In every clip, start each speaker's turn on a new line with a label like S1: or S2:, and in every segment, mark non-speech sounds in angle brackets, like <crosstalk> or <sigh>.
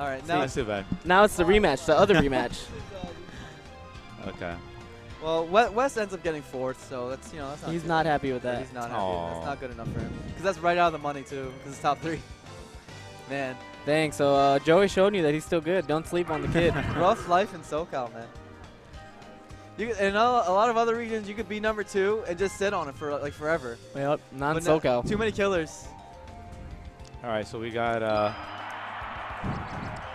S1: All right,
S2: Now
S1: now.
S2: That's too bad.
S3: Now it's the rematch, the other rematch. <laughs>
S2: Okay.
S1: Well, We- Wes ends up getting fourth, so that's you know that's not.
S3: He's not
S1: bad.
S3: happy with that.
S1: He's not happy.
S2: Aw.
S1: That's not good enough for him. Because that's right out of the money too. Because it's top three. <laughs> Man,
S3: Dang, so uh, Joey showed you that he's still good. Don't sleep on the kid. <laughs>
S1: rough life in SoCal, man. You could, in a, a lot of other regions, you could be number two and just sit on it for like forever.
S3: yep, non
S1: But no-
S3: SoCal.
S1: Too many killers.
S2: All right, so we got uh,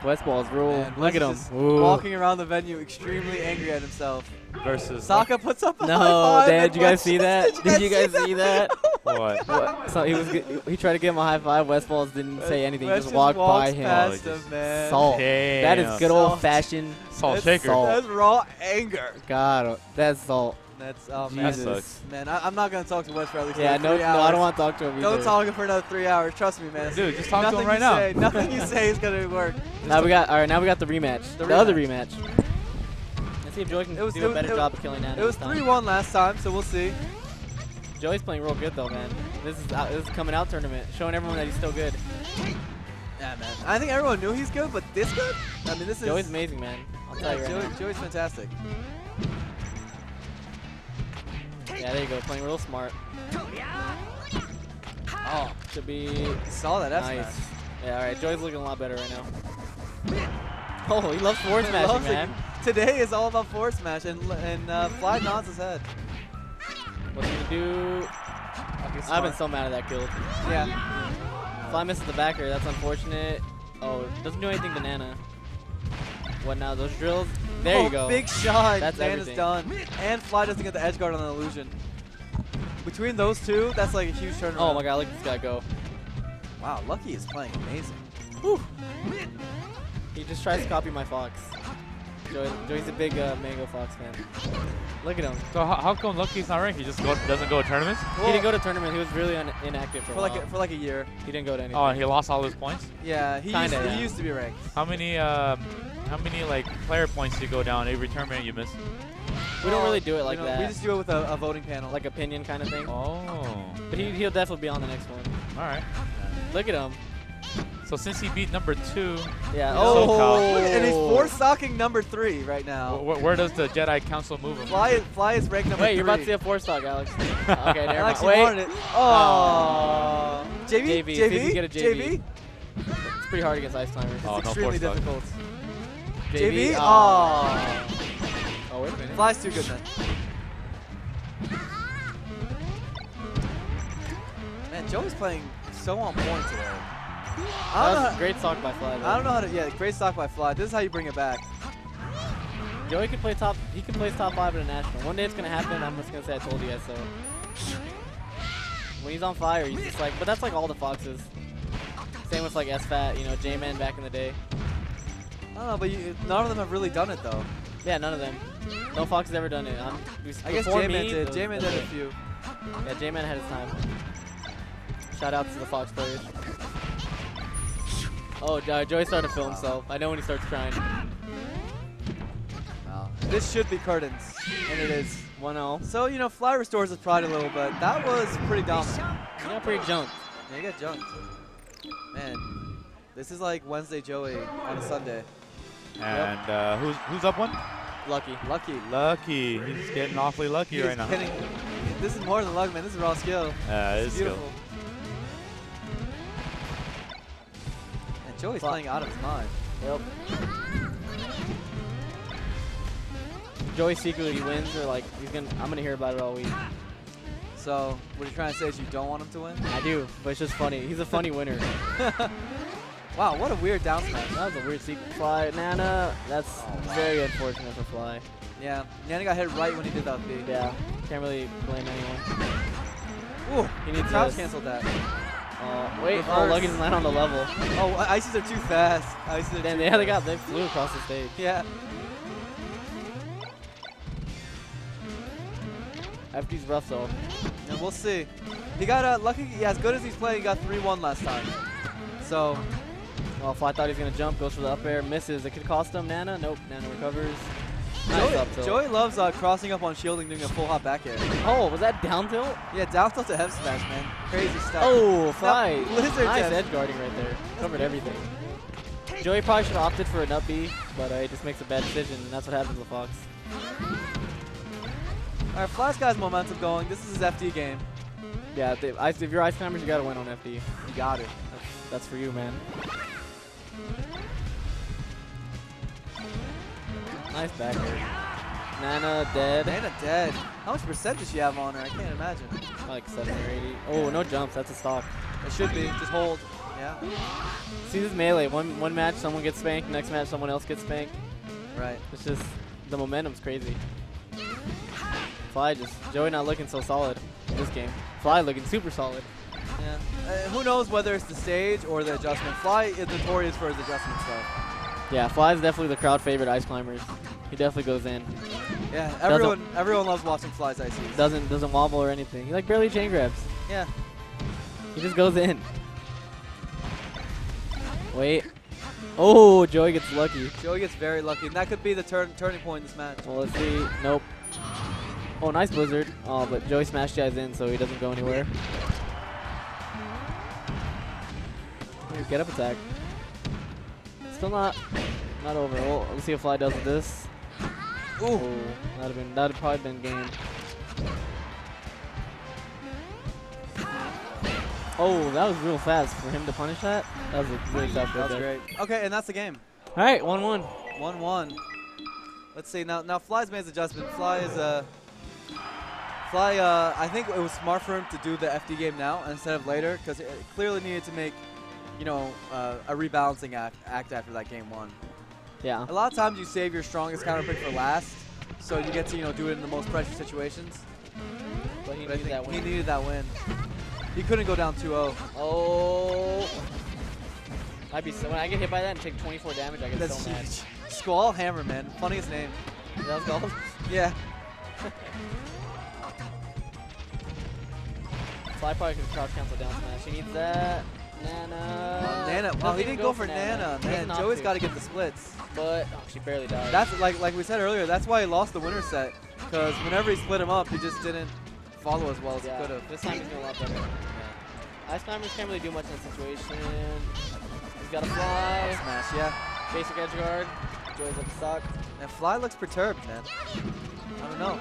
S3: Westballz rule.
S1: Man,
S3: Look
S1: Wes
S3: at him.
S1: is just
S3: Ooh.
S1: Walking around the venue, extremely angry at himself.
S2: versus
S1: Saka puts up a
S3: No,
S1: high five.
S3: Dad, did you guys see that? Did you guys <laughs> see that?
S2: what?
S3: What? So he was he tried to give him a high five. Westballz didn't say anything.
S1: Wes
S3: just walked by him.
S1: Past
S2: Oh,
S1: him, man.
S3: Salt. That is good
S1: Salt.
S3: old fashioned.
S2: Salt
S1: That's
S2: shaker.
S3: salt.
S1: That's raw anger.
S3: God, that's salt.
S1: That's oh
S2: That
S1: man,
S3: Jesus.
S1: man. I, I'm not gonna talk to Wes for at least
S3: Yeah, no,
S1: three
S3: no. I don't want to talk to him either.
S1: Don't talk to him for another three hours. Trust me, man.
S2: Dude, just talk to
S1: nothing
S2: him right
S1: you
S2: now.
S1: Say, nothing you say is gonna work.
S3: Now we got all right. Now we got the rematch.
S1: The
S3: The, other
S1: rematch.
S3: rematch. Let's see if Joey can
S1: It was-
S3: do
S1: it
S3: a better
S1: it-
S3: job of killing that.
S1: It was 3-1 last time, so we'll see.
S3: Joey's playing real good though, man. This is out, this is coming out tournament, showing everyone that he's still good.
S1: Yeah, man. I think everyone knew he's good, but this good? I mean, this is.
S3: Joey's amazing, man. I'll tell you right
S1: Joey,
S3: now.
S1: Joey's fantastic.
S3: Yeah, there you go, playing real smart. Oh, should be
S1: Saw that F
S3: nice.
S1: smash.
S3: Yeah, all right. Joey's looking a lot better right now. Oh, he loves forward <laughs> smashing,
S1: Loves it.
S3: man.
S1: Today is all about forward smash, and and uh, Fly nods his head.
S3: What's he gonna do?
S1: Okay,
S3: I've been so mad at that kill.
S1: Yeah.
S3: Fly misses the backer. That's unfortunate. Oh, doesn't do anything banana. What now? Those drills? There
S1: oh,
S3: you go.
S1: Big shot.
S3: That's
S1: Man is done. And Fly doesn't get the edge guard on the illusion. Between those two, that's like a huge turnaround.
S3: Oh my god, look at this guy go.
S1: Wow, Lucky is playing amazing.
S3: He just tries to copy my fox. Joey, Joey's a big uh, Mango Fox fan. Look at him.
S2: So how, how come Lucky's not ranked? He just go, doesn't go to tournaments?
S3: he didn't go to tournament. He was really un- inactive for,
S1: For
S3: a
S1: like a, for like a year.
S3: he didn't go to anything.
S2: Oh, and he lost all his points.
S1: Yeah, he,
S3: Kinda,
S1: used, to,
S3: yeah.
S1: he used to be ranked.
S2: How many um, how many like player points do you go down every tournament you miss?
S3: we don't really do it like
S1: We don't-
S3: that.
S1: We just do it with a, a voting panel.
S3: like opinion kind of thing.
S2: Oh,
S3: But he, he'll definitely be on the next one.
S2: all right.
S3: Look at him.
S2: So since he beat number two,
S3: Yeah. Oh.
S2: Cal-
S1: and he's four stocking number three right now.
S2: wh- wh- where does the Jedi Council move him?
S1: Fly, Fly is ranked number
S3: Wait,
S1: three.
S3: you're about to see a four stock, Alex. <laughs> okay, never
S1: Alex,
S3: mind.
S1: you
S3: Wait.
S1: wanted it. Oh. JV?
S3: JV, see you
S1: JV?
S3: get a JV. It's pretty hard against ice climbers.
S1: It's
S2: Oh, no
S1: extremely
S2: four stock.
S1: difficult.
S3: JV?
S1: JV?
S3: Oh.
S1: Oh.
S3: Wait a minute.
S1: Fly's too good, man. Man, Joey's playing so on point today. I
S3: That
S1: don't,
S3: was
S1: how,
S3: a great stock by Fly. though.
S1: I don't know how to. Yeah, great stock by Fly. This is how you bring it back.
S3: Joey can play top. He can play top five at a national. One day it's gonna happen. I'm just gonna say I told you guys so. When he's on fire, he's just like. But that's like all the foxes. Same with like SFAT, you know, J-Man back in the day.
S1: I don't know, but you, none of them have really done it though.
S3: Yeah, none of them. No fox has ever done it. I'm,
S1: I guess J-Man did. J-Man did a few.
S3: Yeah, J-Man had his time. Shout out to the Fox players. Oh, uh, Joey started to film himself. I know when he starts crying.
S1: Wow. This should be curtains, and it is.
S3: 1-0.
S1: So you know, Fly restores his pride a little bit. That was pretty dominant.
S3: You got pretty jumped.
S1: Yeah, you got jumped. Man, this is like Wednesday Joey on a Sunday.
S2: And uh, who's who's up one?
S3: Lucky.
S1: Lucky.
S2: Lucky. He's getting awfully lucky
S1: He's
S2: right now.
S1: getting- this is more than luck, man. This is raw skill.
S2: Uh,
S1: It's
S2: it's
S1: beautiful. And Joey's
S3: Fuck.
S1: playing out of his mind.
S3: Yep. Joey secretly wins, or like he's gonna. I'm gonna hear about it all week.
S1: So what you're trying to say is you don't want him to win?
S3: I do, but it's just funny. He's a funny winner. <laughs>
S1: wow, what a weird down smash.
S3: That was a weird secret fly. Nana, that's very unfortunate for Fly.
S1: Yeah, Nana got hit right when he did that B.
S3: Yeah, can't really blame anyone.
S1: Ooh,
S3: He needs to-
S1: canceled that.
S3: Uh, wait, oh. Lucky's not on the level.
S1: Oh, ices are too fast. Ices are
S3: Damn,
S1: too
S3: they
S1: fast.
S3: got they flew across the stage.
S1: Yeah.
S3: FD's rough though.
S1: And we'll see. He got uh, lucky. Yeah, as good as he's playing, he got 3-1 last time. So
S3: Well, Fly thought he was gonna jump, goes for the up air, misses. It could cost him. Nana, nope. Nana recovers. Nice
S1: Joey,
S3: up tilt.
S1: Joey loves uh, crossing up on shielding, doing a full hop back air.
S3: Oh, was that down tilt?
S1: Yeah, down tilt to F smash, man. Crazy stuff.
S3: Oh, Fly.
S1: Lizard
S3: nice edge guarding right there. Covered everything. Joey probably should have opted for an up B, but uh, he just makes a bad decision, and that's what happens with Fox.
S1: All right, got his momentum going. This is his FD game.
S3: Yeah, if, they, if you're ice climbers, you gotta win on FD.
S1: You got it.
S3: That's, that's for you, man. Nice back backer. Nana dead.
S1: Nana dead. How much percent does she have on her? I can't imagine.
S3: Like 70 or 80. Oh, no jumps. That's a stock.
S1: It should be. Just hold. Yeah.
S3: See this melee. One one match, someone gets spanked. Next match, someone else gets spanked.
S1: Right.
S3: It's just the momentum's crazy. Fly just Joey not looking so solid in this game. Fly looking super solid.
S1: Yeah. Uh, who knows whether it's the stage or the adjustment. Fly is notorious for his adjustment stuff.
S3: Yeah, Fly's definitely the crowd favorite ice climbers. He definitely goes in.
S1: Yeah. Everyone, everyone loves watching Fly's ices.
S3: Doesn't doesn't wobble or anything. He like barely chain grabs.
S1: Yeah.
S3: He just goes in. Wait. Oh, Joey gets lucky.
S1: Joey gets very lucky, and that could be the turn turning point in this match.
S3: Well, let's see. Nope. Oh, nice Blizzard. Oh, but Joey smashed guys in, so he doesn't go anywhere. Here, Get up attack. Still not not over. Oh, let's see if Fly does this.
S1: Ooh.
S3: Oh, that'd have been that'd probably been game. Oh, that was real fast for him to punish that. That was a really fast
S1: That was
S3: there.
S1: great. Okay, and that's the game.
S3: All right, one one.
S1: One one. Let's see now. Now Fly's made his adjustment. Fly is uh, Fly. Uh, I think it was smart for him to do the FD game now instead of later because it clearly needed to make, you know, uh, a rebalancing act, act after that game one.
S3: Yeah.
S1: A lot of times you save your strongest counter pick for last, so you get to you know do it in the most pressure situations.
S3: But he
S1: But
S3: needed that win.
S1: he needed that win. He couldn't go down 2-0.
S3: Oh. I'd be so, when I get hit by that and take 24 damage, I get
S1: That's
S3: so mad.
S1: huge. <laughs> Squall Hammerman, funniest name.
S3: That was gold. <laughs>
S1: Yeah. <laughs>
S3: Fly probably could crouch cancel down smash. He needs that. Nana.
S1: Nana. Oh, he didn't go for Nana.
S3: He
S1: Man, Joey's got to get the splits.
S3: But oh, she barely died.
S1: That's like like we said earlier. That's why he lost the winner set. Because whenever he split him up, he just didn't follow as well as
S3: yeah.
S1: he could have.
S3: This time he's doing a lot better. Ice climbers can't really do much in that situation. He's got to fly.
S1: Smash, yeah.
S3: Basic edge guard. Joey's up stock.
S1: And Fly looks perturbed, man. I don't know.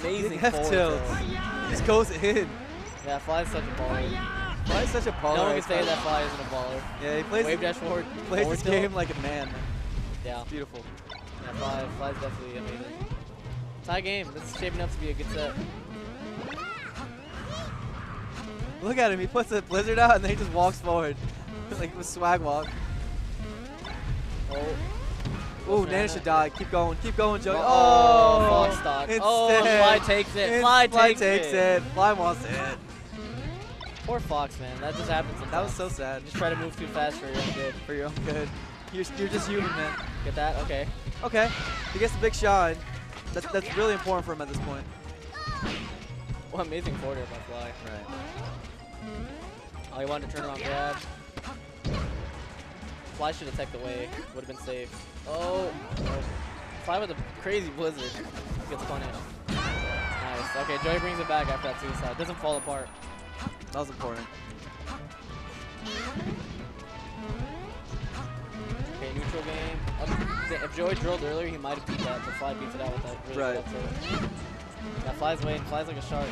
S3: Amazing
S1: F tilt. just goes in.
S3: Yeah, Fly's such a baller.
S1: Fly's such a baller.
S3: No one can say that Fly isn't a baller.
S1: Yeah, he plays,
S3: Wave dash forward.
S1: plays
S3: forward
S1: this
S3: tilt.
S1: game like a man.
S3: Yeah.
S1: Beautiful.
S3: Yeah, Fly, Fly's definitely amazing. Tie game. This is shaping up to be a good set.
S1: Look at him. He puts a blizzard out and then he just walks forward. <laughs> like with swag walk.
S3: Oh.
S1: Ooh,
S3: Nana.
S1: Should die. Keep going. Keep going, Joey.
S3: Oh,
S1: Oh,
S3: Fox stock.
S1: Oh, Instead.
S3: Oh, Fly takes it. Fly
S1: Fly
S3: takes
S1: takes
S3: it.
S1: it. Fly wants it.
S3: Poor Fox, man. That just happens sometimes.
S1: That was so sad.
S3: Just try to move too fast for your own good.
S1: For your own good. You're, you're just human, man.
S3: Get that? Okay.
S1: Okay. He gets the big shot. That's, that's really important for him at this point.
S3: Well, amazing forward by Fly.
S1: Right.
S3: Oh, he wanted to turn around grab. Fly should have teched away. Would have been safe. Oh. oh. Fly with a crazy blizzard. Gets punished. Nice. Okay, Joey brings it back after that suicide. Doesn't fall apart.
S1: That was important.
S3: Okay, neutral game. Um, if Joey drilled earlier, he might have beat that, but Fly beats it out with that really
S1: Right.
S3: good tilt. Yeah, Fly's waiting. Fly's like a shark.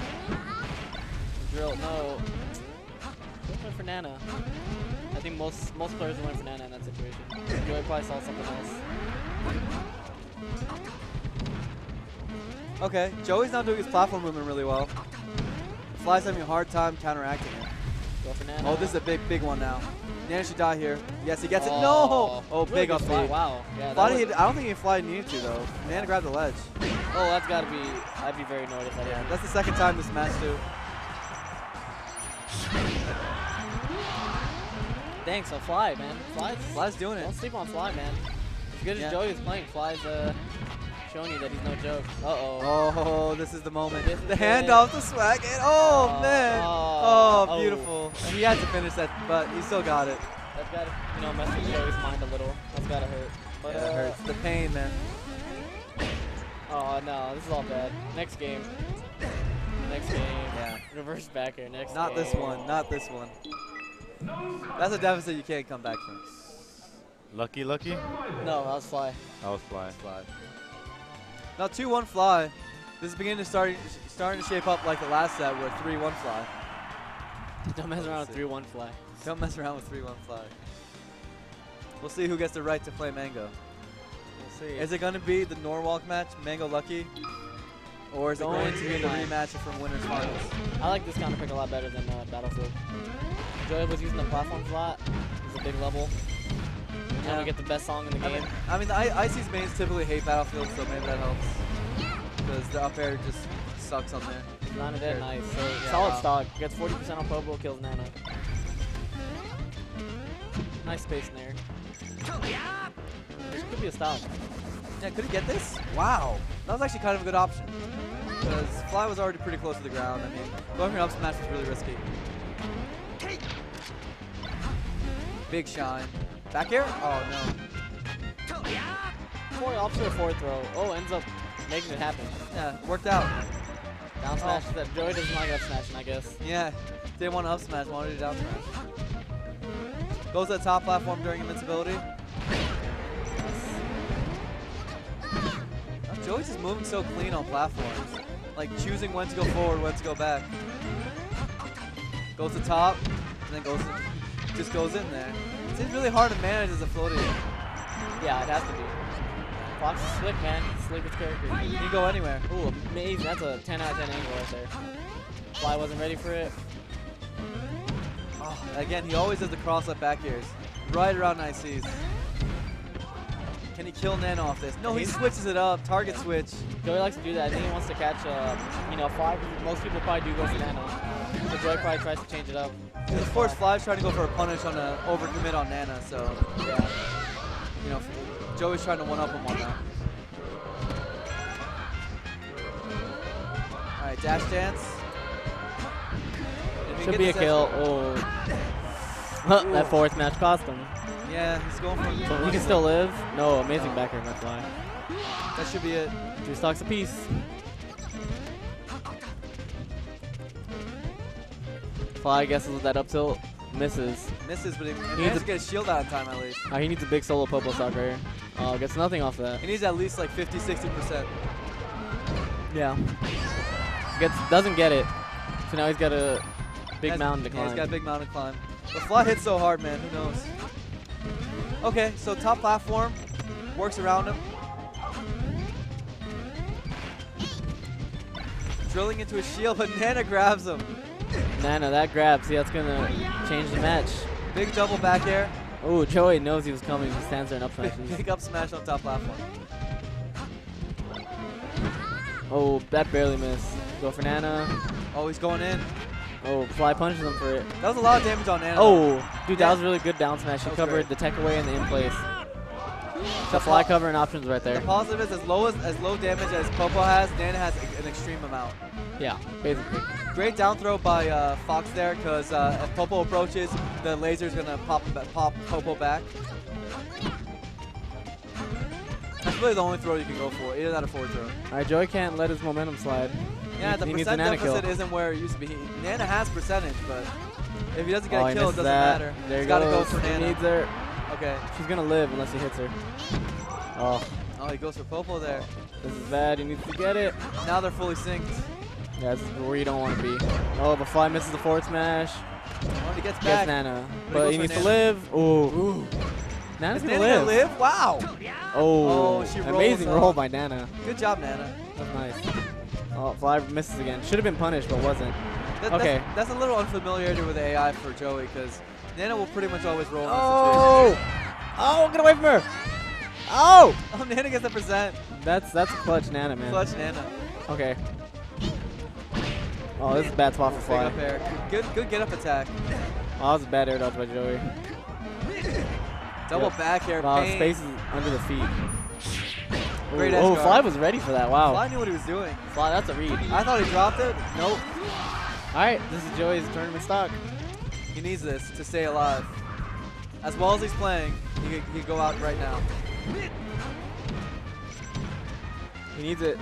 S3: Drill, no. Don't went for Nana. I think most most players went for Nana in that situation. Joey probably saw something else.
S1: Okay. Joey's not doing his platform movement really well. Fly's having a hard time counteracting it.
S3: Go for Nana.
S1: Oh, this is a big, big one now. Nana should die here. Yes, he gets it.
S3: Oh,
S1: No! Oh,
S3: really
S1: big up
S3: fly.
S1: lead.
S3: Wow. Yeah,
S1: Fly
S3: was-
S1: I don't think he Fly needed to, though. Nana grabbed the ledge.
S3: oh, that's got to be. I'd be very annoyed if that
S1: Yeah, that's the second time this match, too.
S3: Dang, so Fly, man. Fly's,
S1: Fly's doing it.
S3: Don't sleep on Fly, man. As good
S1: Yeah.
S3: as Joey is playing, Fly's uh, showing you that he's no joke. Uh-oh.
S1: Oh, this is the moment.
S3: This
S1: the
S3: it.
S1: handoff to Swag. And, oh,
S3: Oh,
S1: man.
S3: oh,
S1: Oh,
S3: oh.
S1: beautiful. And he had to finish that, but he still got it.
S3: That's got to, you know, mess with Joey's mind a little. That's got to hurt. But,
S1: Yeah,
S3: uh,
S1: it hurts. The pain, man.
S3: Oh, no, this is all bad. Next game. Next game.
S1: Yeah.
S3: Reverse back air. Next
S1: Not this one. Not this one. That's a deficit you can't come back from.
S2: Lucky, lucky.
S3: No, that was Fly.
S2: That was fly.
S1: Fly. Now 2-1 fly. This is beginning to start starting to shape up like the last set where 3-1 fly.
S3: Don't mess around with 3-1 Fly.
S1: Don't mess around with 3-1 fly. We'll see who gets the right to play Mango.
S3: We'll see.
S1: Is it going to be the Norwalk match, Mango Lucky? Or is it
S3: Going
S1: to be the rematch from Winners Finals?
S3: I like this counter pick a lot better than uh, Battlefield. Joey was using the platform a lot. It's a big level.
S1: Yeah.
S3: we get the best song in the
S1: I
S3: game.
S1: mean, I mean the IC's mains typically hate Battlefield, so maybe that helps. Because the up air just sucks on there.
S3: Nana dead, nice. So
S1: Yeah,
S3: solid
S1: wow.
S3: stock. Gets 40% on Popo, kills Nana. Nice space in there. This could be a stop.
S1: Yeah, could he get this? Wow. That was actually kind of a good option. Because Fly was already pretty close to the ground. I mean, going for an up smash was really risky. Big shine. Back air? Oh, no.
S3: Four opposite or forward throw. Oh, ends up making it happen.
S1: Yeah, worked out.
S3: Down oh. smash. That Joey doesn't like up smashing, I guess.
S1: Yeah, didn't want to up smash, wanted to down smash. Goes to the top platform during invincibility. Oh, Joey's just moving so clean on platforms. Like choosing when to go forward, when to go back. Goes to top, and then goes just goes in there. It's really hard to manage as a floating.
S3: Yeah, it has to be. Fox is slick, man. Slick with character.
S1: You can go anywhere.
S3: Ooh, amazing. That's a 10 out of 10 angle right there. Fly wasn't ready for it.
S1: Oh, again, he always does the cross up back airs. Right around ICs. Can he kill Nana off this? No, he switches it up. Target switch.
S3: Joey likes to do that. I think he wants to catch, uh, you know, Fly. Most people probably do go for Nana. So Joey probably tries to change it up.
S1: Of course, Fly's trying to go for a punish on a overcommit on Nana, so
S3: Yeah.
S1: you know, Joey's trying to one up him on that. All right, dash dance.
S3: Should be a kill. Oh. <laughs> that fourth match cost him.
S1: Yeah, he's going for.
S3: So he can still live. No, amazing back air, that's why.
S1: That should be it.
S3: Two stocks apiece. Fly guesses with that up tilt. Misses.
S1: Misses, but he, he
S3: needs a-
S1: to get a shield out in time at least.
S3: Uh, he needs a big solo popo stock right here. Uh, gets nothing off that.
S1: He needs at least like 50, 60 percent.
S3: Yeah. Gets doesn't get it. So now he's got a big
S1: Has-
S3: mountain to
S1: Yeah,
S3: climb.
S1: he's got a big mountain to climb. The fly hits so hard, man. Who knows? Okay, so top platform works around him. Drilling into his shield, <laughs> but Nana grabs him.
S3: Nana, that grab. See, that's gonna change the match.
S1: Big double back air.
S3: Oh, Joey knows he was coming. He stands there and up
S1: Big,
S3: smashes.
S1: big up smash on top platform.
S3: Oh, that barely missed. Go for Nana.
S1: Oh, he's going in.
S3: Oh, Fly punches him for it.
S1: That was a lot of damage on Nana.
S3: Oh, dude,
S1: Yeah.
S3: that was really good down smash. He covered
S1: great.
S3: the tech away and the in place.
S1: The
S3: fly covering options right there.
S1: The positive is as low as, as low damage as Popo has, Nana has an extreme amount.
S3: Yeah, basically.
S1: Great down throw by uh, Fox there, because uh, if Popo approaches, the laser's gonna pop him ba- pop Popo back. That's really the only throw you can go for, either that or forward throw.
S3: All right, Joey can't let his momentum slide.
S1: Yeah,
S3: He-
S1: the
S3: he
S1: percent deficit
S3: kill.
S1: isn't where it used to be. He, Nana has percentage, but if he doesn't get
S3: oh,
S1: a kill, it doesn't
S3: that.
S1: matter.
S3: There
S1: He's
S3: he
S1: gotta
S3: goes.
S1: go for Nana.
S3: He needs her.
S1: Okay.
S3: She's gonna live unless he hits her. Oh,
S1: Oh, he goes for Popo there.
S3: this is bad. He needs to get it.
S1: Now they're fully synced.
S3: Yeah, this is where you don't want to be. Oh, but Fly misses the forward smash.
S1: When he gets
S3: Gets
S1: back,
S3: Nana.
S1: But he
S3: But he
S1: for
S3: needs to live. Ooh. Nana's
S1: is
S3: gonna live.
S1: live? Wow.
S3: Oh,
S1: Oh,
S3: amazing
S1: up.
S3: roll by Nana.
S1: Good job, Nana.
S3: That's nice. Oh, Fly misses again. Should have been punished, but wasn't.
S1: That,
S3: Okay.
S1: That's, that's a little unfamiliarity with AI for Joey because Nana will pretty much always roll in this
S3: Oh! Oh, get away from her! Oh! <laughs>
S1: Oh, Nana gets the percent.
S3: That's that's a clutch Nana, man.
S1: Clutch Nana.
S3: Okay. Oh, this is a bad spot for Fly.
S1: Good, good get up attack.
S3: Oh, that was a bad air dodge by Joey.
S1: Double
S3: Yep.
S1: back air.
S3: Wow,
S1: pain.
S3: space is under the feet.
S1: Great
S3: oh,
S1: guard.
S3: Fly was ready for that. Wow.
S1: Fly knew what he was doing.
S3: Fly, that's a read.
S1: I thought he dropped it. Nope.
S3: All right, this is Joey's tournament stock.
S1: He needs this to stay alive. As well as he's playing, he could, he could go out right now.
S3: He needs it.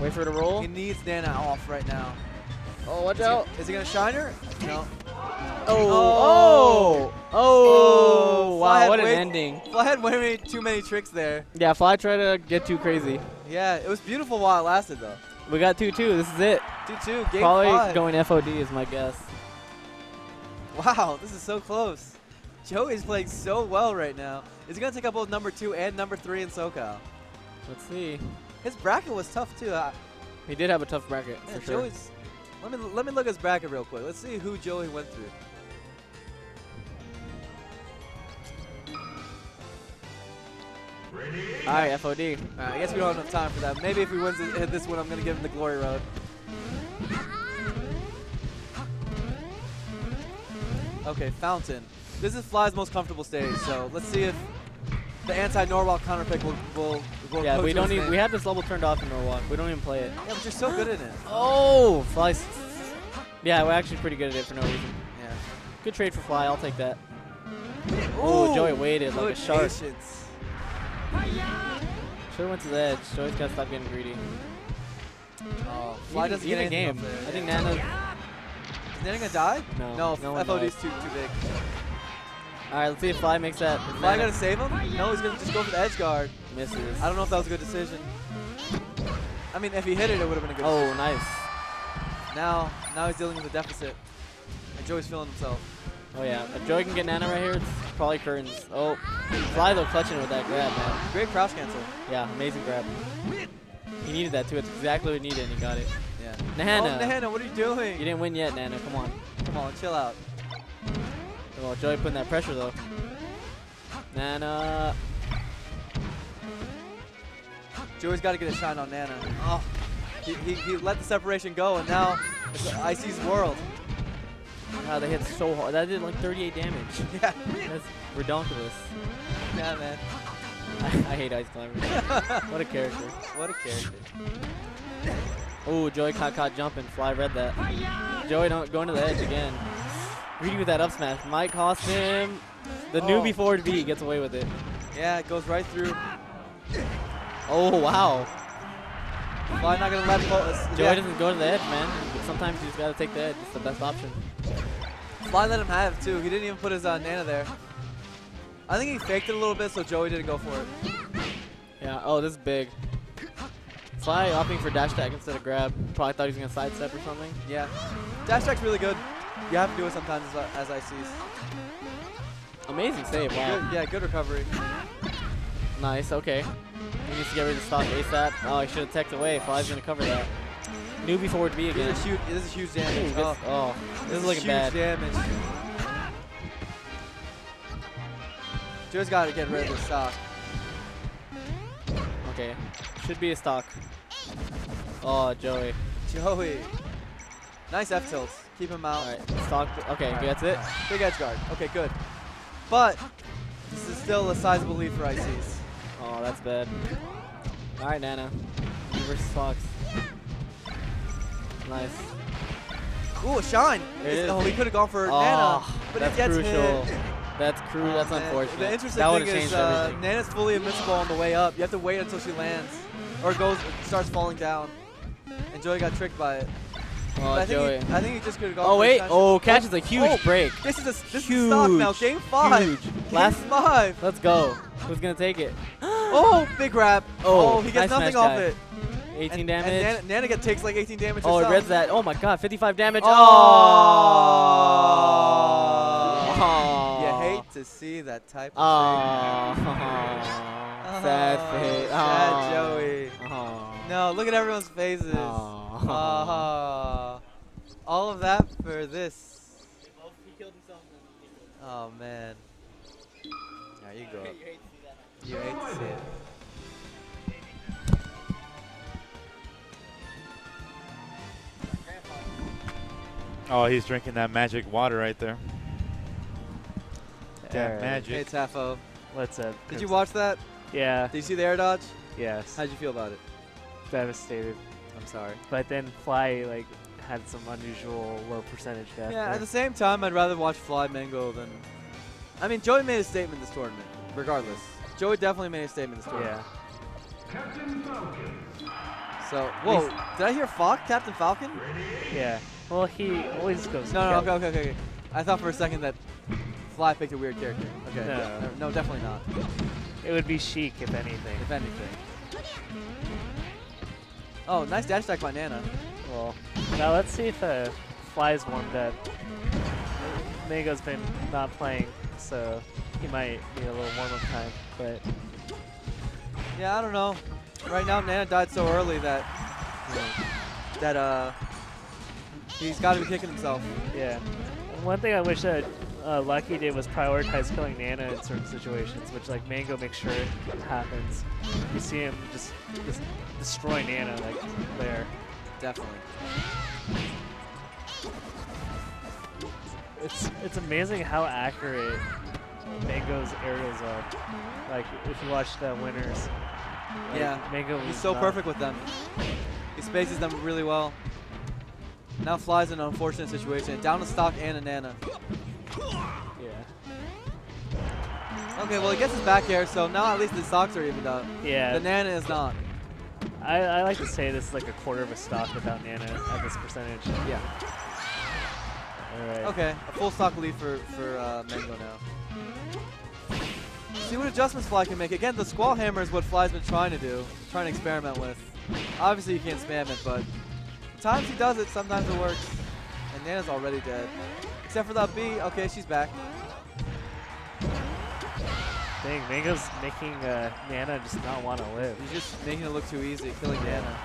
S3: Wait for it to roll.
S1: He needs Nana off right now.
S3: Oh, watch
S1: Is he,
S3: out.
S1: is he gonna shine her? No.
S3: Oh, oh,
S1: Oh,
S3: oh!
S1: Fly had
S3: wow, what an
S1: way-
S3: ending.
S1: Fly had way too many tricks there.
S3: Yeah, Fly tried to get too crazy.
S1: Yeah, it was beautiful while it lasted though.
S3: We got 2-2. This is it.
S1: 2-2, game
S3: Probably
S1: five.
S3: going FOD is my guess.
S1: Wow, this is so close. Joey's playing so well right now. Is he gonna take up both number two and number three in SoCal?
S3: Let's see.
S1: His bracket was tough too. Uh,
S3: He did have a tough bracket
S1: yeah,
S3: for sure.
S1: Joey's. Let me let me look at his bracket real quick. Let's see who Joey went through.
S3: All right, FOD.
S1: Alright, I guess we don't have enough time for that. Maybe if he wins this, this one, I'm gonna give him the glory road. Okay, Fountain. This is Fly's most comfortable stage, so let's see if the anti-Norwalk counter pick will will, will
S3: Yeah, we don't even. We have this level turned off in Norwalk. We don't even play it.
S1: Yeah, but you're so good at it.
S3: Oh, Fly. Yeah, we're actually pretty good at it for no reason.
S1: Yeah.
S3: Good trade for Fly. I'll take that.
S1: Ooh,
S3: Oh, Joey waited like a shark.
S1: patience.
S3: Should've went to the edge. Joey's gotta stop getting greedy.
S1: Oh, Fly doesn't
S3: even
S1: anything
S3: game. I think. Nana.
S1: Is Nana gonna die?
S3: No,
S1: No,
S3: no
S1: FOD's too too big.
S3: All right, let's see if Fly makes that.
S1: Is Fly gonna save him? No, he's gonna just go for the edge guard.
S3: misses.
S1: I don't know if that was a good decision. I mean, if he hit it, it would have been a good
S3: Oh,
S1: decision.
S3: nice.
S1: Now, now he's dealing with a deficit. And Joey's feeling himself.
S3: Oh yeah, if Joey can get Nana right here, it's probably curtains. Oh, Fly though clutching with that grab, man.
S1: Great cross cancel.
S3: Yeah, amazing grab. He needed that too. It's exactly what he needed, and he got it.
S1: Yeah.
S3: Nana.
S1: Oh, Nana, what are you doing?
S3: You didn't win yet, Nana. Come on.
S1: Come on, chill out.
S3: Oh, Joey putting that pressure though. Nana.
S1: Joey's got to get a shine on Nana. Oh, he, he, he let the separation go, and now it's Icy's world.
S3: Wow, they hit so hard. That did like 38 damage. <laughs>
S1: Yeah,
S3: That's ridiculous.
S1: yeah, man.
S3: I, I hate Ice Climber. what a character.
S1: What a character.
S3: Oh, Joey caught caught jumping. Fly read that. Joey don't going to the edge again. Greedy with that up smash might cost him. The
S1: Oh.
S3: newbie forward B gets away with it.
S1: Yeah, it goes right through.
S3: Oh wow.
S1: Fly not gonna let Fo-
S3: Joey
S1: yeah,
S3: doesn't go to the edge, man. Sometimes you just gotta take the edge. It's the best option.
S1: Fly let him have too. He didn't even put his uh, Nana there. I think he faked it a little bit, so Joey didn't go for it.
S3: Yeah. Oh, this is big. Fly opting for dash attack instead of grab. Probably thought he was gonna sidestep or something.
S1: Yeah. Dash attack's really good. You have to do it sometimes as, as I see.
S3: Amazing save. Wow.
S1: Good, yeah, good recovery.
S3: Nice. Okay. He needs to get rid of the stock ASAP. Oh, he should have teched away. Fly's gonna cover that. Newbie forward B again.
S1: This is huge. This is huge damage.
S3: this,
S1: Oh,
S3: oh, this is looking
S1: huge
S3: bad.
S1: damage. Joe's got to get rid of the stock.
S3: Okay. Should be a stock. Oh, Joey.
S1: Joey. Nice F tilts. Keep him out.
S3: Right. Stock. Okay, that's it.
S1: Big edge guard. Okay, good. But this is still a sizable lead for ICs.
S3: Oh, that's bad. All right, Nana. You versus Fox. Nice.
S1: Ooh, a shine.
S3: It is.
S1: Oh, he could have gone for Nana,
S3: Oh,
S1: but
S3: that's
S1: gets
S3: crucial.
S1: hit.
S3: That's cru.
S1: Oh,
S3: that's
S1: man.
S3: unfortunate.
S1: The interesting
S3: that
S1: thing is uh. Nana's fully invincible on the way up. You have to wait until she lands, or goes starts falling down. And Joey got tricked by it.
S3: Oh,
S1: I think
S3: Joey.
S1: He, I think he just could have gone.
S3: Oh wait. Oh, catches a oh, huge
S1: Oh,
S3: break.
S1: This is a this is stock now.
S3: Huge.
S1: Game five.
S3: Huge.
S1: Game
S3: Last-
S1: five.
S3: Let's go. Who's gonna take it? <gasps>
S1: Oh, big grab.
S3: Oh,
S1: Oh, he gets
S3: nice
S1: nothing off
S3: guy.
S1: it.
S3: 18
S1: and,
S3: damage.
S1: And Nana, Nana takes like 18 damage
S3: oh, it reads that. Oh my God, 55 damage.
S1: Oh.
S3: Oh.
S1: You hate to see that type of
S3: Oh.
S1: thing. <laughs>
S3: Sad
S1: Oh,
S3: face.
S1: Sad
S3: Oh.
S1: Joey.
S3: Oh.
S1: No, look at everyone's faces.
S3: Oh.
S1: Ah. all of that for this. Oh man. There you go. <laughs> You hate to see it.
S2: Oh, he's drinking that magic water right there. That
S4: Alright.
S2: magic.
S1: Hey Tafo,
S4: What's up?
S1: did you watch that?
S4: Yeah.
S1: Did you see the air dodge?
S4: Yes.
S1: How'd you feel about it?
S4: Devastated.
S1: I'm sorry.
S4: But then Fly like had some unusual low percentage death.
S1: Yeah,
S4: there.
S1: at the same time, I'd rather watch Fly Mango than. I mean, Joey made a statement this tournament, regardless. Joey definitely made a statement this tournament.
S4: yeah.
S1: So, whoa, did I hear Falk, Captain Falcon?
S4: Yeah. Well, he always goes.
S1: No, no,
S4: Cap-
S1: okay, okay, okay. okay. I thought for a second that Fly picked a weird character. Okay.
S4: No.
S1: yeah, no, definitely not.
S4: It would be Sheik if anything.
S1: If anything. Oh, nice dash attack by Nana.
S4: Well, now let's see if uh, Fly's warmed up. Mango's been not playing, so he might need a little warm-up time. But
S1: Yeah, I don't know. Right now, Nana died so early that that uh he's got to be kicking himself.
S4: yeah, one thing I wish that uh, Lucky did was prioritize killing Nana in certain situations, which like Mango makes sure it happens. You see him just, just destroy Nana like there.
S1: Definitely.
S4: It's it's amazing how accurate Mango's aerials are. Like if you watch the winners. like,
S1: Yeah,
S4: Mango.
S1: He's so
S4: not-
S1: perfect with them. He spaces them really well. Now flies in an unfortunate situation. Down to stock and a Nana. Okay, well he gets his back air, so now at least the stocks are evened up.
S4: Yeah.
S1: The Nana is not.
S4: I, I like to say this is like a quarter of a stock without Nana at this percentage.
S1: Yeah.
S4: All right.
S1: Okay, a full stock lead for, for uh, Mango now. See what adjustments Fly can make. Again, the Squall Hammer is what Fly's been trying to do, trying to experiment with. Obviously, you can't spam it, but times he does it, sometimes it works. And Nana's already dead. Except for that B. Okay, she's back.
S4: Dang, Mango's making uh, Nana just not want to live.
S1: He's just making it look too easy, killing Nana.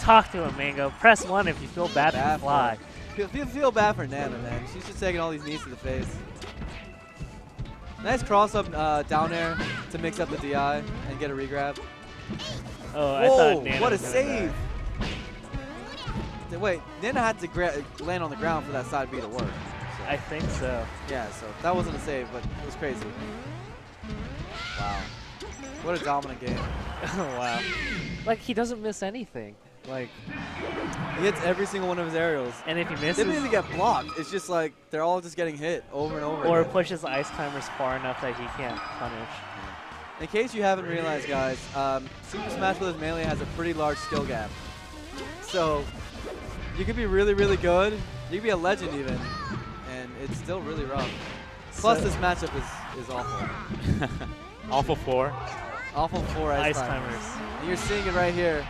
S4: Talk to him, Mango. Press one if you feel bad,
S1: Bad
S4: for Fly.
S1: Feel, feel, feel bad for Nana, man. She's just taking all these knees to the face. Nice cross up uh, down air to mix up the DI and get a regrab.
S4: Oh, I
S1: Whoa,
S4: thought Nana
S1: what a save!
S4: die.
S1: Wait, Nana had to land on the ground for that side B to work.
S4: I think so.
S1: yeah, so that wasn't a save, but it was crazy. Wow. What a dominant game.
S4: oh, <laughs> wow. Like, he doesn't miss anything. Like,
S1: He hits every single one of his aerials.
S4: and if he
S1: They
S4: misses,
S1: didn't even get blocked. It's just like they're all just getting hit over and over.
S4: or
S1: again.
S4: pushes ice climbers far enough that he can't punish.
S1: In case you haven't realized, guys, um, Super Smash Bros. Melee has a pretty large skill gap. So you could be really, really good. You could be a legend even, and it's still really rough. Plus,
S4: So-
S1: this matchup is is awful. <laughs>
S2: Awful four.
S1: Awful for ice,
S4: Ice
S1: climbers.
S4: timers.
S1: And you're seeing it right here.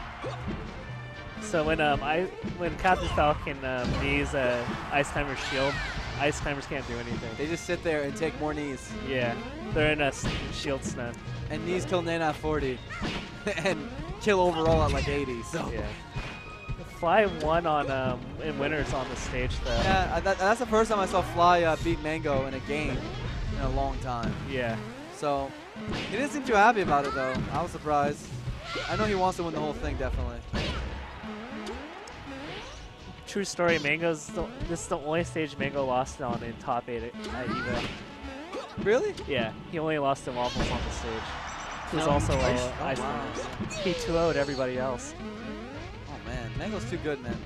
S4: So when um I when Captain Falcon um, needs uh, ice climber shield, ice climbers can't do anything.
S1: They just sit there and take more knees.
S4: Yeah, they're in a shield stun.
S1: And knees kill Nana at 40, <laughs> and kill overall at like 80. So
S4: Yeah. Fly won on um in winners on the stage though.
S1: Yeah, that, that's the first time I saw Fly uh, beat Mango in a game in a long time.
S4: Yeah.
S1: So he didn't seem too happy about it though. I was surprised. I know he wants to win the whole thing definitely.
S4: True story. Mango's the, this is the only stage Mango lost on in top eight at, EVO.
S1: Really?
S4: Yeah, he only lost to Wobbles on the stage. He was
S1: No.
S4: also
S1: Ice-
S4: uh,
S1: oh,
S4: ice
S1: wow.
S4: timers. He 2-0'd everybody else.
S1: Mango's too good, man.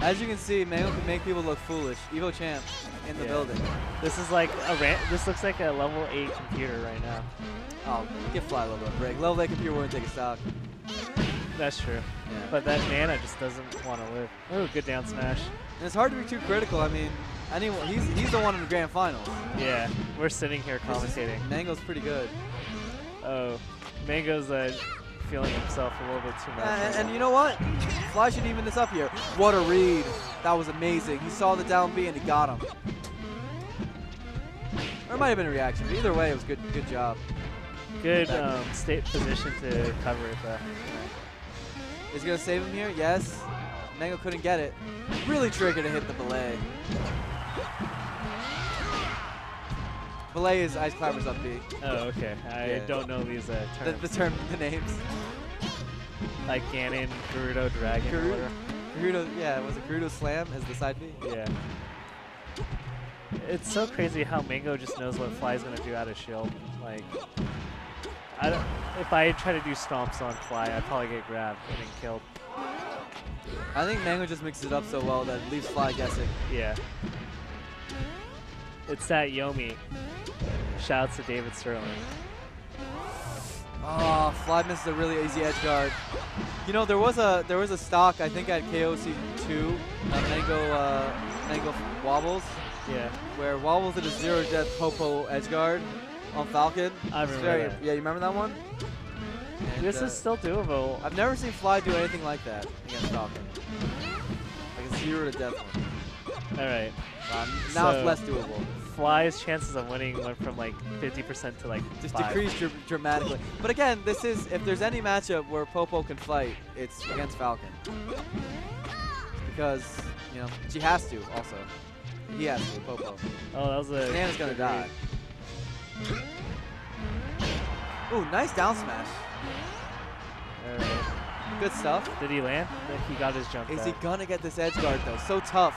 S1: As you can see, Mango can make people look foolish. Evo champ in the
S4: Yeah.
S1: building.
S4: This is like a ran- this looks like a level 8 computer right now.
S1: Oh, give Fly a little bit of break. Level 8 computer wouldn't take a stock.
S4: That's true.
S1: Yeah.
S4: But that Nana just doesn't want to live. Oh, good down smash.
S1: And it's hard to be too critical. I mean, anyone, he's, he's the one in the grand finals.
S4: Yeah, we're sitting here commentating.
S1: Mango's pretty good.
S4: Oh, Mango's uh, feeling himself a little bit too much.
S1: And,
S4: right
S1: and you know what? Fly should even this up here. What a read. That was amazing. He saw the down B and he got him. Or it might have been a reaction, but either way, it was good. Good job.
S4: good um, state position to cover it though.
S1: Is he gonna save him here? Yes. Mango couldn't get it. Really tricky to hit the belay. Belay is Ice Climber's up B.
S4: Oh, okay. I
S1: Yeah.
S4: don't know these uh,
S1: The,
S4: terms.
S1: the term, the names.
S4: like Ganon, Gerudo, Dragon, or
S1: Geru- Gerudo, yeah, was it Gerudo Slam as the side B?
S4: Yeah. It's so crazy how Mango just knows what Fly's gonna do out of shield. Like, I don't, if I try to do stomps on Fly, I'd probably get grabbed and then killed.
S1: I think Mango just mixes it up so well that it leaves Fly guessing.
S4: Yeah. It's that Yomi. Shouts to David Sirlin.
S1: Oh, Fly misses a really easy edge guard. You know, there was a there was a stock I think at KOC two. Uh, Mango uh, Mango Wobbles,
S4: Yeah.
S1: where Wobbles did a zero death Popo edge guard on Falcon.
S4: I remember
S1: very-
S4: that.
S1: Yeah, you remember that one? And,
S4: This
S1: uh,
S4: is still doable.
S1: I've never seen Fly do anything like that against Falcon. Like a zero to death one.
S4: All right.
S1: Um, now
S4: So-
S1: it's less doable.
S4: Fly's chances of winning went from like 50% to like
S1: Just
S4: five.
S1: decreased dr- dramatically. But again, this is if there's any matchup where Popo can fight, it's against Falcon. Because you know she has to also. He has to. Popo.
S4: Oh, that was a.
S1: Nana's gonna die. Ooh, nice down smash. Good stuff.
S4: Did he land? He got his jump.
S1: Is he gonna get this edge guard though? So tough.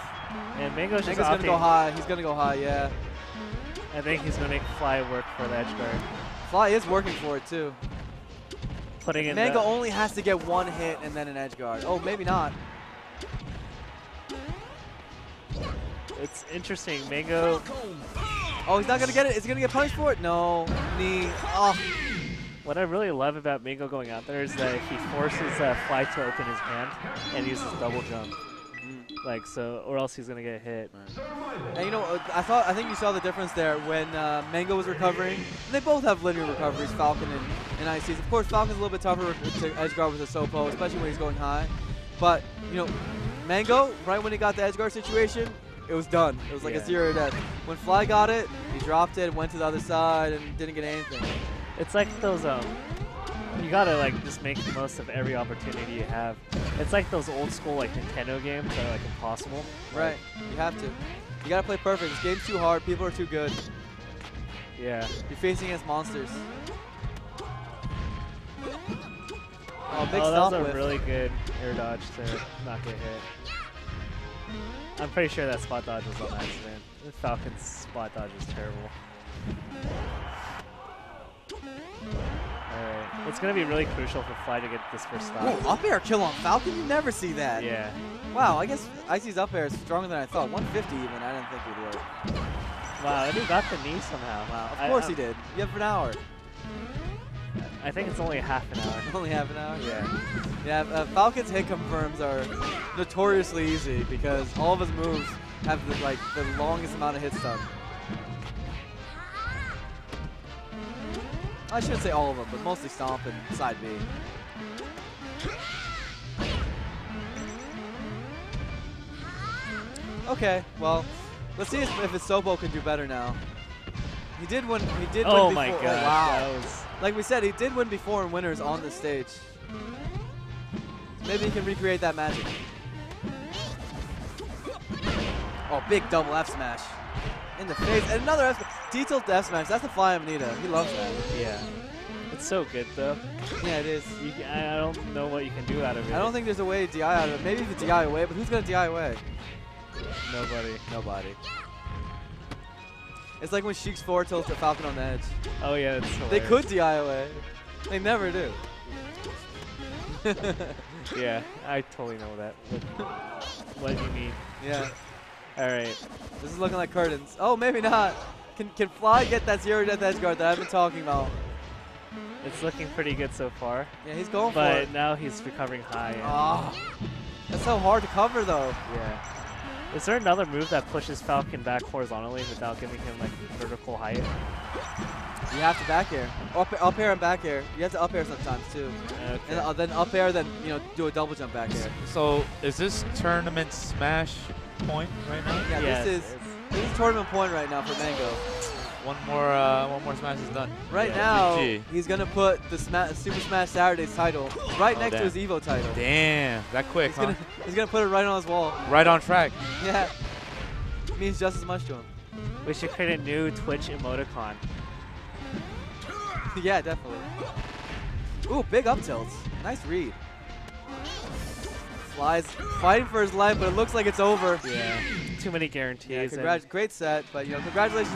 S4: And Mango's just
S1: Mango's gonna go high. He's gonna go high. Yeah.
S4: I think he's gonna make Fly work for the edge guard.
S1: Fly is working for it too.
S4: Putting in
S1: Mango only has to get one hit and then an edge guard. Oh, maybe not.
S4: It's interesting. Mango.
S1: Oh, he's not gonna get it. Is he gonna get punished for it? No. Knee. Oh.
S4: What I really love about Mango going out there is that he forces uh, Fly to open his hand and uses double jump. Like so, or else he's gonna get hit.
S1: And you know, uh, I thought I think you saw the difference there when uh, Mango was recovering. And they both have linear recoveries, Falcon and, and ICs. Of course, Falcon's a little bit tougher to edge guard with a Sopo, especially when he's going high. But you know, Mango, right when he got the edge guard situation, it was done. It was like
S4: Yeah.
S1: a zero death. When Fly got it, he dropped it, went to the other side, and didn't get anything.
S4: It's like those um. You gotta like just make the most of every opportunity you have. It's like those old school like Nintendo games that are like impossible.
S1: Right. You have to. You gotta play perfect. This game's too hard. People are too good.
S4: Yeah.
S1: You're facing against monsters. Oh, big
S4: oh, that was a
S1: whiff.
S4: really good air dodge to not get hit. I'm pretty sure that spot dodge was on accident. The Falcon's spot dodge is terrible. It's gonna be really crucial for Fly to get this first stop.
S1: Ooh, up air kill on Falcon? You never see that.
S4: Yeah.
S1: Wow, I guess Icy's up air is stronger than I thought. 150 even, I didn't think would work.
S4: Wow, and he got the knee somehow.
S1: Wow, of
S4: I-
S1: course
S4: I-
S1: he did. You have an hour.
S4: I think it's only half an hour.
S1: Only half an hour?
S4: Yeah.
S1: Yeah, uh, Falcon's hit confirms are notoriously easy because all of his moves have the, like the longest amount of hit stun. I shouldn't say all of them, but mostly Stomp and Side B. Okay, well, let's see if, if his Sopo can do better now. He did win. He did
S4: Oh
S1: win
S4: my
S1: before. Oh, wow.
S4: that was
S1: Like we said, he did win before in winners on the stage. Maybe he can recreate that magic. Oh, big double F smash. In the face. And another F. Detailed smash. That's the fly of Amanita. He loves that.
S4: yeah. It's so good though.
S1: Yeah, it is.
S4: You, I I don't know what you can do out of it.
S1: I don't think there's a way to DI out of it. Maybe you could DI away, but who's going to DI away?
S4: nobody.
S1: Nobody. It's like when Sheik's four tilts the Falcon on the edge.
S4: Oh yeah, it's
S1: They could DI away. They never do. <laughs>
S4: Yeah, I totally know that. What, do you mean?
S1: yeah.
S4: All right.
S1: This is looking like curtains. Oh, maybe not. Can can Fly get that zero death edge guard that I've been talking about?
S4: It's looking pretty good so far,
S1: Yeah, he's going for it.
S4: but now he's recovering high. and-
S1: Ah, that's so hard to cover though.
S4: Yeah. Is there another move that pushes Falcon back horizontally without giving him like vertical height?
S1: You have to back air, up, up air and back air. You have to up air sometimes too,
S4: Okay.
S1: and uh, then up air, then you know do a double jump back air.
S2: So is this tournament smash point right now?
S1: Yeah,
S4: Yes,
S1: this is
S4: it's-
S1: this is tournament point right now for Mango.
S2: One more, uh, one more smash is done.
S1: Right
S4: Yeah,
S1: now,
S2: GG.
S1: he's gonna put the Sma Super Smash Saturdays title right
S2: Oh,
S1: next
S2: damn.
S1: to his Evo title.
S2: Damn, that quick,
S1: He's
S2: huh?
S1: gonna <laughs> he's gonna put it right on his wall.
S2: Right on track.
S1: Yeah, means just as much to him.
S4: We should create a new Twitch emoticon. <laughs>
S1: yeah, definitely. Ooh, big up tilts. Nice read. Flies fighting for his life, but it looks like it's over.
S4: Yeah. Too many guarantees.
S1: Yeah, great set, but you know, congratulations.